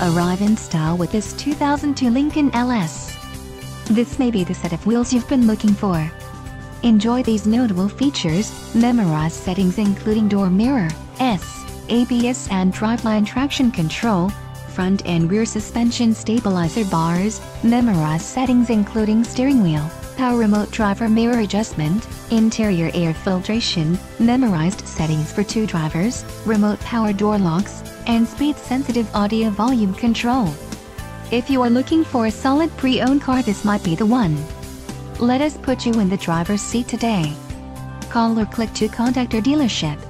Arrive in style with this 2002 Lincoln LS. This may be the set of wheels you've been looking for. Enjoy these notable features, memorize settings including door mirror, S, ABS and driveline traction control, front and rear suspension stabilizer bars, memorize settings including steering wheel, power remote driver mirror adjustment, interior air filtration, memorized settings for two drivers, remote power door locks, and speed-sensitive audio volume control. If you are looking for a solid pre-owned car this might be the one. Let us put you in the driver's seat today. Call or click to contact our dealership.